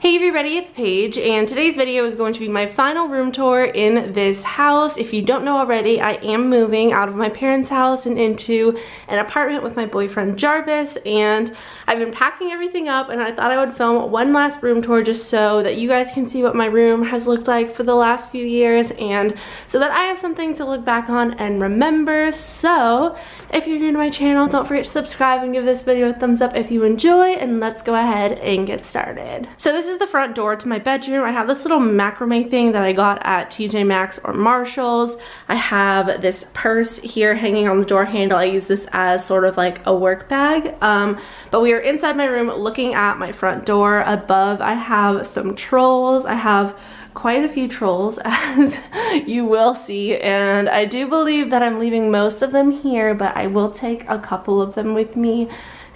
Hey everybody, it's Paige, and today's video is going to be my final room tour in this house. If you don't know already, I am moving out of my parents' house and into an apartment with my boyfriend Jarvys, and I've been packing everything up, and I thought I would film one last room tour just so that you guys can see what my room has looked like for the last few years, and so that I have something to look back on and remember. So, if you're new to my channel, don't forget to subscribe and give this video a thumbs up if you enjoy, and let's go ahead and get started. So this is the front door to my bedroom. I have this little macrame thing that I got at TJ Maxx or Marshalls. I have this purse here hanging on the door handle. I use this as sort of like a work bag. Um, but we are inside my room looking at my front door. Above I have some trolls. I have quite a few trolls as you will see and I do believe that I'm leaving most of them here but I will take a couple of them with me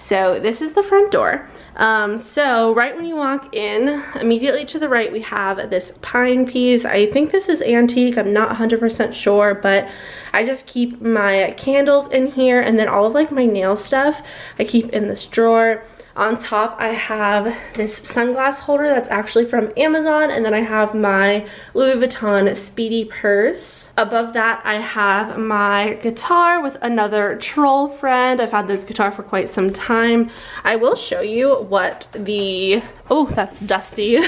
so this is the front door. Um, so right when you walk in, immediately to the right we have this pine piece. I think this is antique, I'm not 100% sure, but I just keep my candles in here and then all of like my nail stuff I keep in this drawer. On top, I have this sunglass holder that's actually from Amazon, and then I have my Louis Vuitton Speedy purse. Above that, I have my guitar with another troll friend. I've had this guitar for quite some time. I will show you what the oh that's dusty.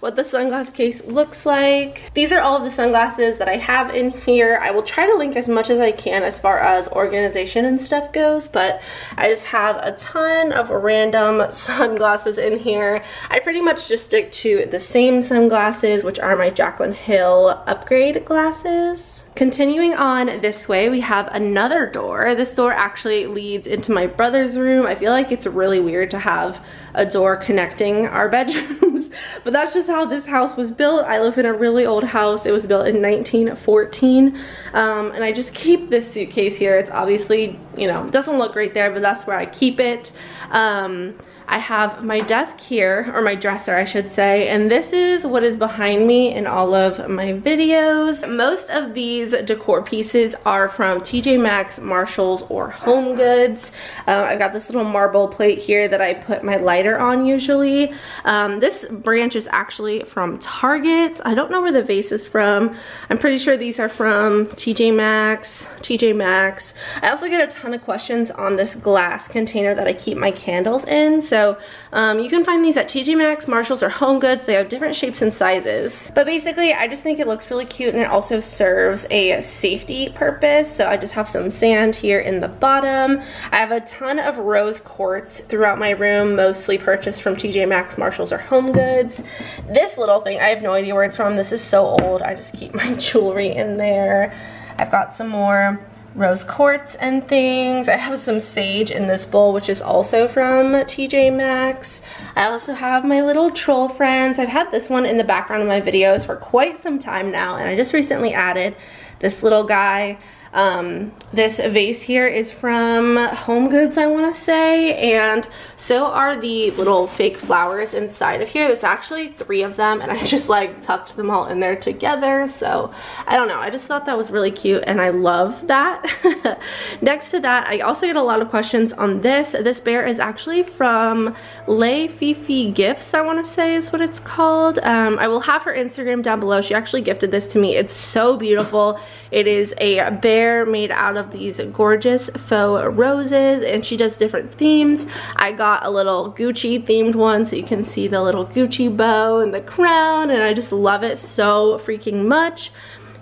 What the sunglass case looks like. These are all of the sunglasses that i have in here. I will try to link as much as i can as far as organization and stuff goes but i just have a ton of random sunglasses in here. I pretty much just stick to the same sunglasses which are my jaclyn hill upgrade glasses. Continuing on this way, we have another door. This door actually leads into my brother's room. I feel like it's really weird to have a door connecting our bedrooms, but that's just how this house was built. I live in a really old house. It was built in 1914, um, and I just keep this suitcase here. It's obviously, you know, doesn't look great there, but that's where I keep it. Um, I have my desk here, or my dresser I should say, and this is what is behind me in all of my videos. Most of these decor pieces are from TJ Maxx, Marshalls, or Home Goods. Uh, I've got this little marble plate here that I put my lighter on usually. Um, this branch is actually from Target. I don't know where the vase is from. I'm pretty sure these are from TJ Maxx, TJ Maxx. I also get a ton of questions on this glass container that I keep my candles in, so so um, you can find these at TJ Maxx, Marshalls, or Home Goods. They have different shapes and sizes. But basically, I just think it looks really cute and it also serves a safety purpose. So I just have some sand here in the bottom. I have a ton of rose quartz throughout my room, mostly purchased from TJ Maxx, Marshalls, or Home Goods. This little thing, I have no idea where it's from. This is so old. I just keep my jewelry in there. I've got some more rose quartz and things. I have some sage in this bowl, which is also from TJ Maxx. I also have my little troll friends. I've had this one in the background of my videos for quite some time now, and I just recently added this little guy um, this vase here is from Home Goods, I want to say, and so are the little fake flowers inside of here. There's actually three of them, and I just like tucked them all in there together, so I don't know. I just thought that was really cute, and I love that. Next to that, I also get a lot of questions on this. This bear is actually from Le Fifi Gifts, I want to say is what it's called. Um, I will have her Instagram down below. She actually gifted this to me. It's so beautiful. It is a bear made out of these gorgeous faux roses and she does different themes. I got a little Gucci themed one so you can see the little Gucci bow and the crown and I just love it so freaking much.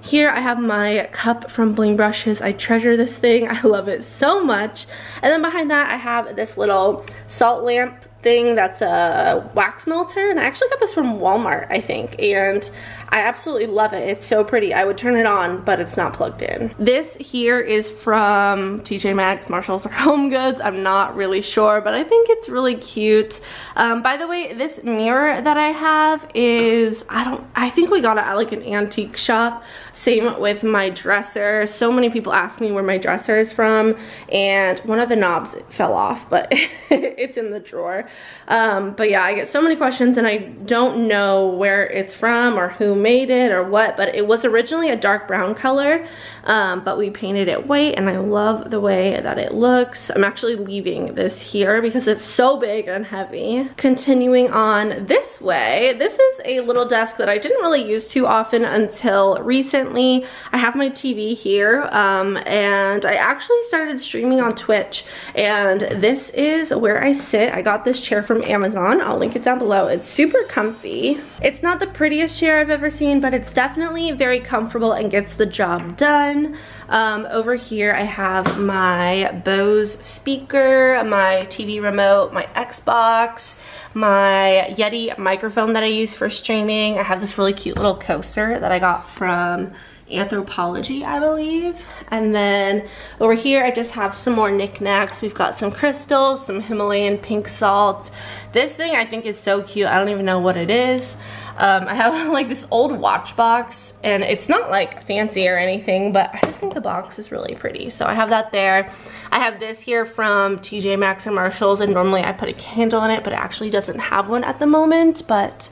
Here I have my cup from Blinged Brushes. I treasure this thing. I love it so much. And then behind that I have this little salt lamp thing that's a wax melter and I actually got this from Walmart I think and I absolutely love it. It's so pretty. I would turn it on but it's not plugged in. This here is from TJ Maxx Marshalls or Home Goods. I'm not really sure but I think it's really cute. Um, by the way this mirror that I have is I don't I think we got it at like an antique shop. Same with my dresser. So many people ask me where my dresser is from and one of the knobs fell off but it's in the drawer. Um, but yeah, I get so many questions and I don't know where it's from or who made it or what, but it was originally a dark brown color, um, but we painted it white and I love the way that it looks. I'm actually leaving this here because it's so big and heavy. Continuing on this way, this is a little desk that I didn't really use too often until recently. I have my TV here um, and I actually started streaming on Twitch and this is where I sit. I got this chair from Amazon. I'll link it down below. It's super comfy. It's not the prettiest chair I've ever seen, but it's definitely very comfortable and gets the job done. Um, over here I have my Bose speaker, my TV remote, my Xbox, my Yeti microphone that I use for streaming. I have this really cute little coaster that I got from Anthropologie I believe. And then over here, I just have some more knickknacks. We've got some crystals, some Himalayan pink salt. This thing I think is so cute. I don't even know what it is. Um, I have like this old watch box and it's not like fancy or anything, but I just think the box is really pretty. So I have that there. I have this here from TJ Maxx and Marshalls and normally I put a candle in it, but it actually doesn't have one at the moment. But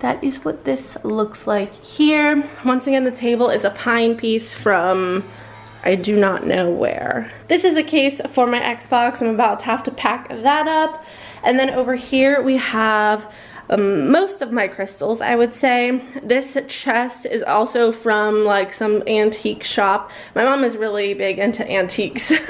that is what this looks like here. Once again, the table is a pine piece from I do not know where. This is a case for my Xbox. I'm about to have to pack that up. And then over here we have um, most of my crystals, I would say. This chest is also from like some antique shop. My mom is really big into antiques,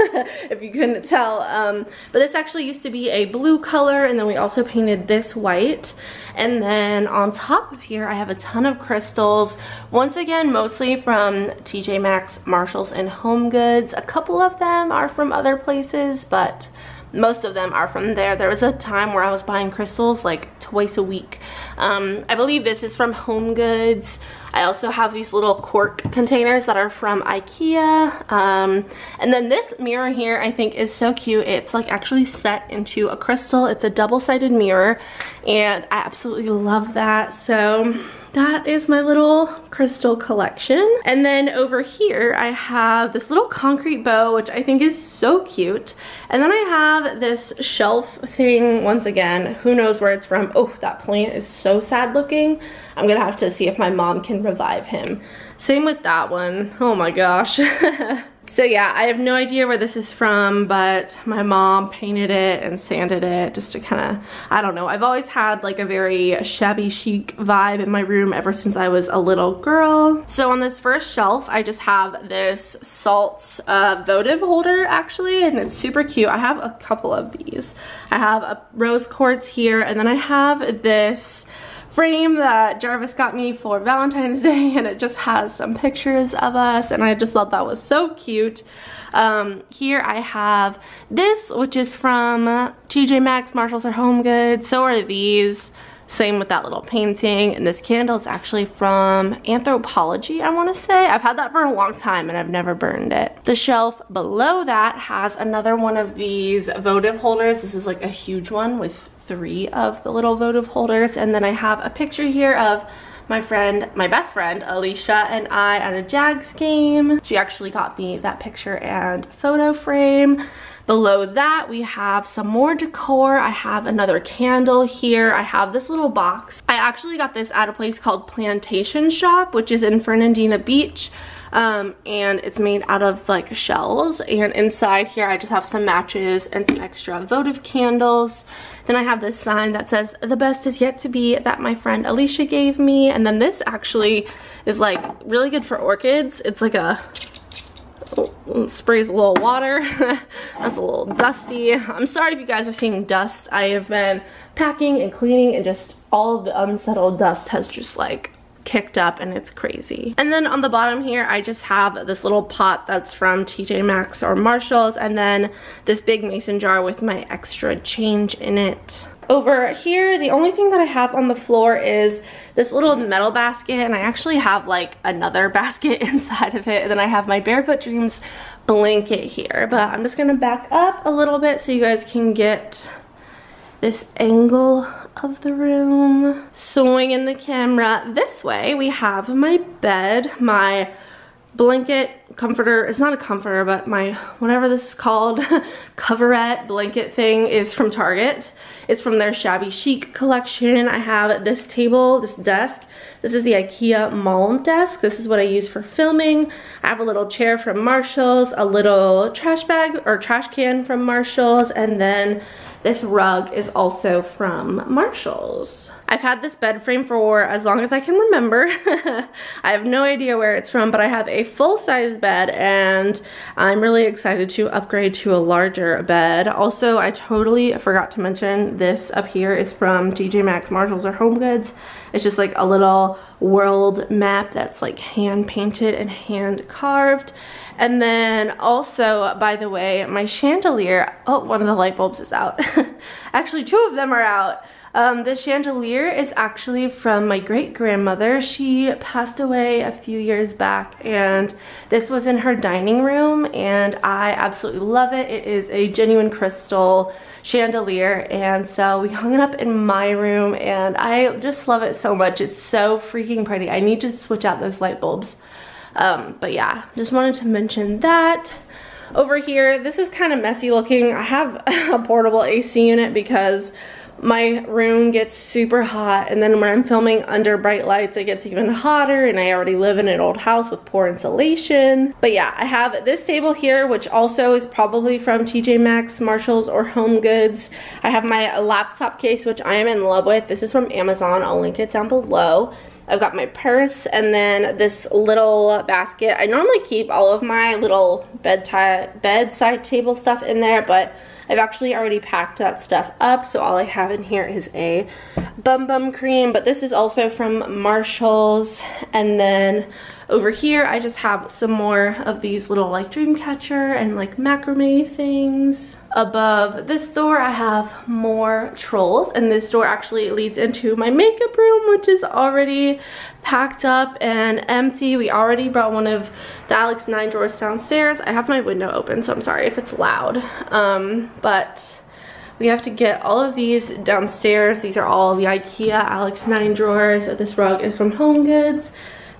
if you couldn't tell. Um, but this actually used to be a blue color, and then we also painted this white. And then on top of here, I have a ton of crystals. Once again, mostly from TJ Maxx, Marshalls, and Home Goods. A couple of them are from other places, but most of them are from there. There was a time where I was buying crystals like twice a week. Um, I believe this is from Home Goods. I also have these little cork containers that are from Ikea. Um, and then this mirror here I think is so cute. It's like actually set into a crystal. It's a double-sided mirror and I absolutely love that. So that is my little crystal collection. And then over here, I have this little concrete bow, which I think is so cute. And then I have this shelf thing, once again, who knows where it's from. Oh, that plant is so sad looking. I'm gonna have to see if my mom can revive him. Same with that one. Oh my gosh. So yeah, I have no idea where this is from, but my mom painted it and sanded it just to kind of, I don't know. I've always had like a very shabby chic vibe in my room ever since I was a little girl. So on this first shelf, I just have this salt uh, votive holder actually, and it's super cute. I have a couple of these. I have a rose quartz here, and then I have this frame that Jarvys got me for Valentine's Day and it just has some pictures of us and I just thought that was so cute. Um, here I have this which is from TJ Maxx, Marshalls or Home Goods. So are these. Same with that little painting. And this candle is actually from Anthropologie, I want to say. I've had that for a long time and I've never burned it. The shelf below that has another one of these votive holders. This is like a huge one with three of the little votive holders. And then I have a picture here of my friend, my best friend, Alicia, and I at a Jags game. She actually got me that picture and photo frame. Below that, we have some more decor. I have another candle here. I have this little box. I actually got this at a place called Plantation Shop, which is in Fernandina Beach um, and it's made out of like shells. And inside here I just have some matches and some extra votive candles. Then I have this sign that says the best is yet to be that my friend Alicia gave me. And then this actually is like really good for orchids. It's like a oh, sprays a little water. That's a little dusty. I'm sorry if you guys are seeing dust. I have been packing and cleaning and just all the unsettled dust has just like kicked up and it's crazy. And then on the bottom here, I just have this little pot that's from TJ Maxx or Marshalls and then this big mason jar with my extra change in it. Over here, the only thing that I have on the floor is this little metal basket and I actually have like another basket inside of it and then I have my Barefoot Dreams blanket here. But I'm just gonna back up a little bit so you guys can get this angle of the room. Swinging in the camera this way, we have my bed, my blanket comforter, it's not a comforter, but my, whatever this is called, coverette blanket thing is from Target. It's from their Shabby Chic collection. I have this table, this desk. This is the Ikea Malm desk. This is what I use for filming. I have a little chair from Marshalls, a little trash bag or trash can from Marshalls, and then this rug is also from Marshalls. I've had this bed frame for as long as I can remember. I have no idea where it's from, but I have a full-size bed and I'm really excited to upgrade to a larger bed. Also, I totally forgot to mention this up here is from TJ Maxx, Marshalls, or Home Goods. It's just like a little world map that's like hand painted and hand carved. And then also, by the way, my chandelier, oh, one of the light bulbs is out. Actually, two of them are out. Um, the chandelier is actually from my great grandmother. She passed away a few years back and this was in her dining room and I absolutely love it. It is a genuine crystal chandelier and so we hung it up in my room and I just love it so much. It's so freaking pretty. I need to switch out those light bulbs. Um, but yeah, just wanted to mention that. Over here, this is kind of messy looking. I have a portable AC unit because my room gets super hot and then when I'm filming under bright lights it gets even hotter and I already live in an old house with poor insulation. But yeah, I have this table here which also is probably from TJ Maxx, Marshalls, or Home Goods. I have my laptop case which I am in love with. This is from Amazon. I'll link it down below. I've got my purse and then this little basket. I normally keep all of my little bed bedside table stuff in there, but I've actually already packed that stuff up, so all I have in here is a Bum Bum cream, but this is also from Marshalls. And then over here, I just have some more of these little like dream catcher and like macrame things. Above this door, I have more trolls, and this door actually leads into my makeup room, which is already packed up and empty. We already brought one of the Alex 9 drawers downstairs. I have my window open, so I'm sorry if it's loud. Um, but we have to get all of these downstairs. These are all the Ikea Alex 9 drawers. This rug is from Home Goods.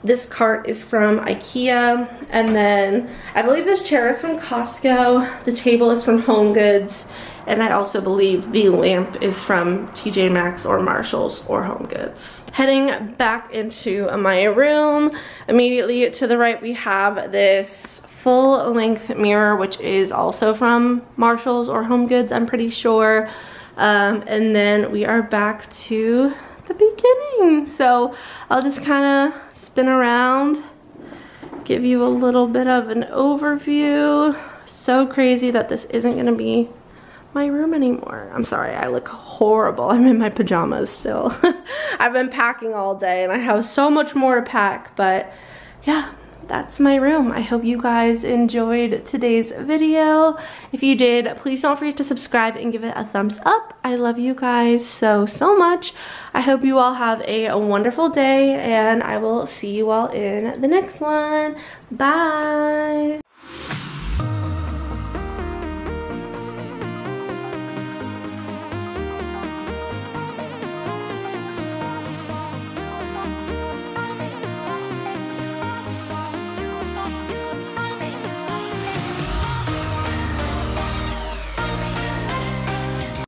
This cart is from Ikea. And then I believe this chair is from Costco. The table is from Home Goods. And I also believe the lamp is from TJ Maxx or Marshalls or Home Goods. Heading back into my room, immediately to the right we have this full length mirror which is also from Marshalls or Home Goods I'm pretty sure. Um, and then we are back to the beginning. So I'll just kind of spin around, give you a little bit of an overview. So crazy that this isn't gonna be my room anymore. I'm sorry, I look horrible. I'm in my pajamas still. I've been packing all day and I have so much more to pack, but yeah, that's my room. I hope you guys enjoyed today's video. If you did, please don't forget to subscribe and give it a thumbs up. I love you guys so, so much. I hope you all have a wonderful day and I will see you all in the next one. Bye.